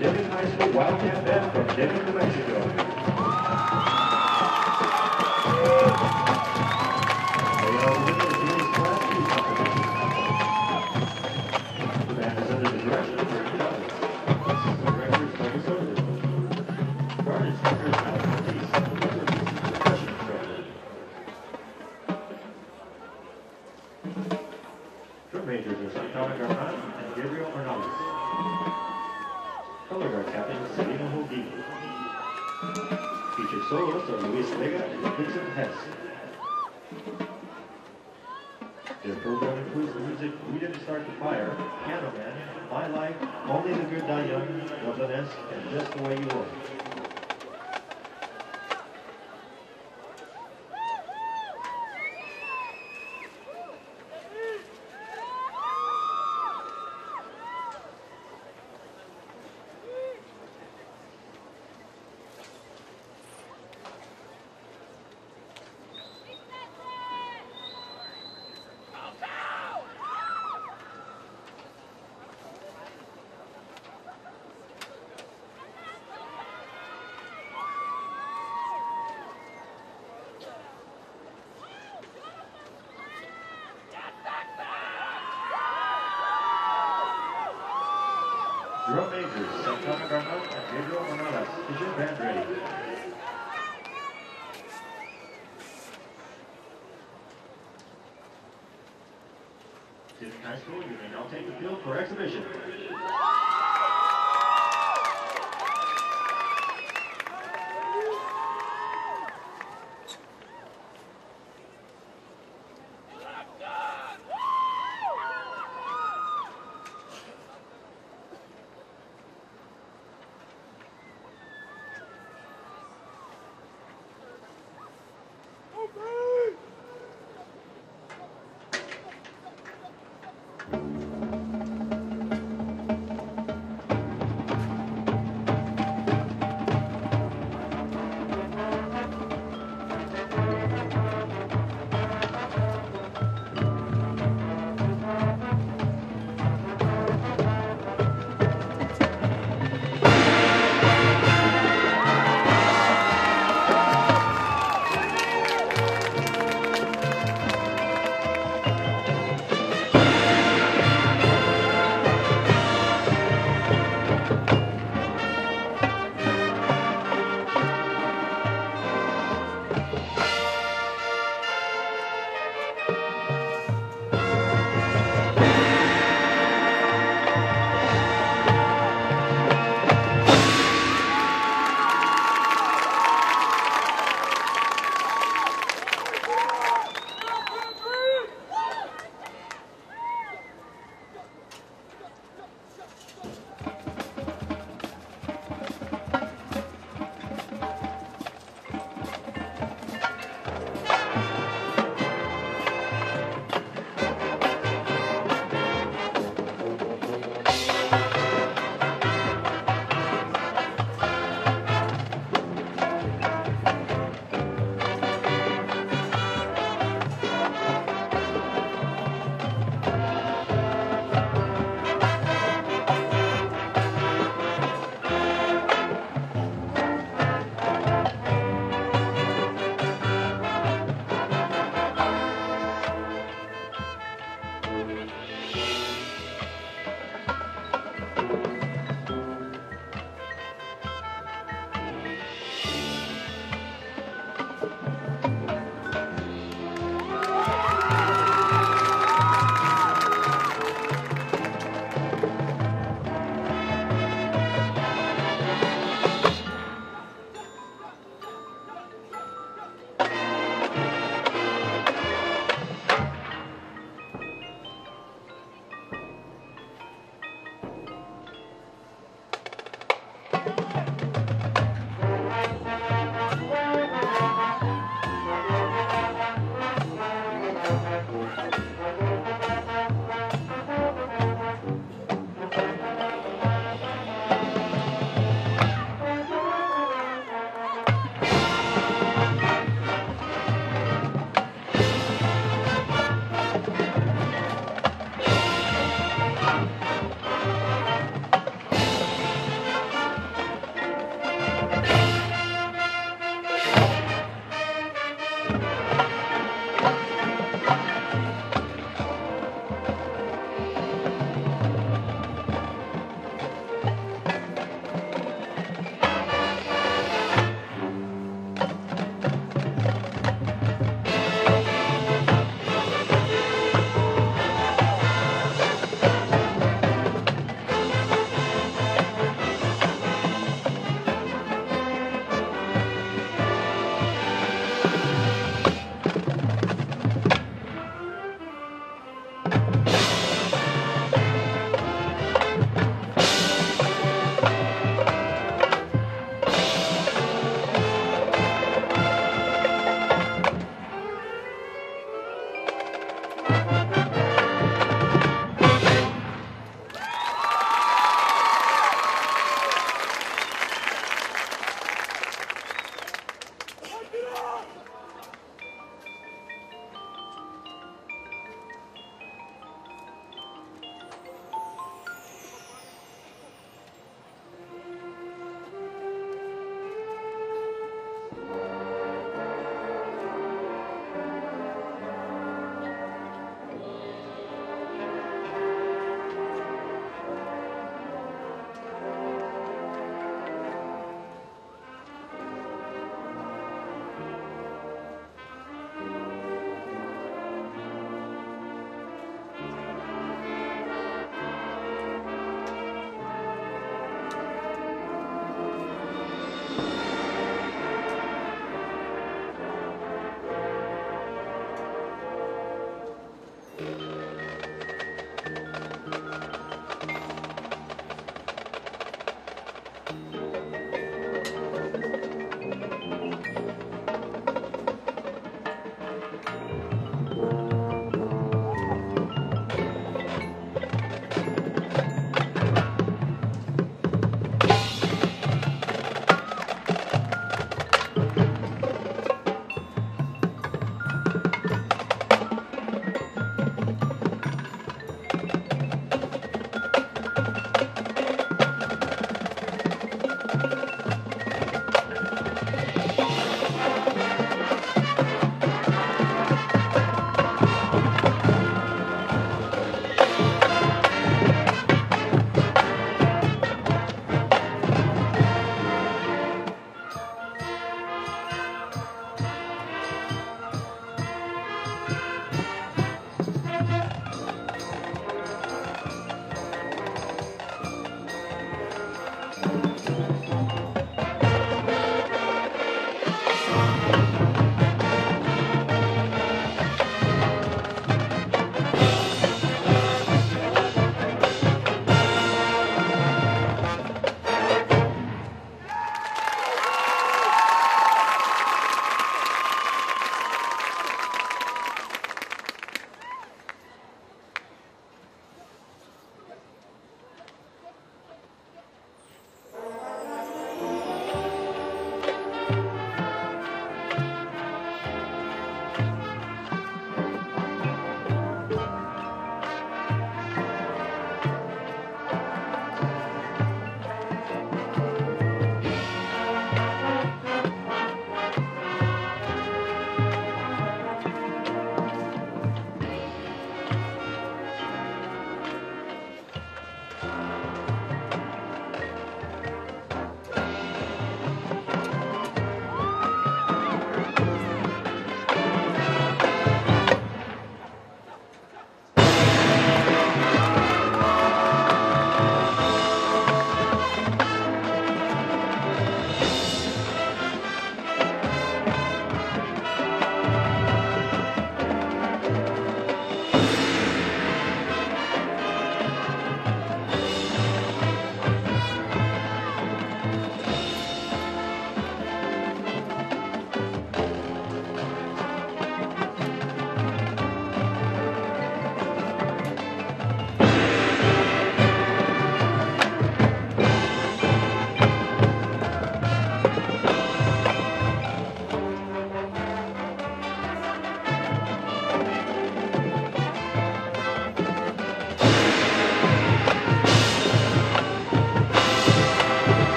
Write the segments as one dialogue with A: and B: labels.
A: Deming High School Wildcat men from Deming, New Mexico. Their program includes the music We Didn't Start the Fire, Piano Man, My Life, Only the Good Die Young, Dublin-esque, and Just the Way You Are. Student high school, you may now take the field for exhibition.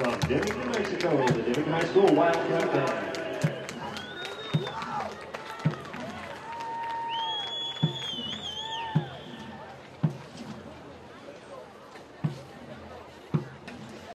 A: From Deming, New Mexico, the Deming High School Wildcat Band.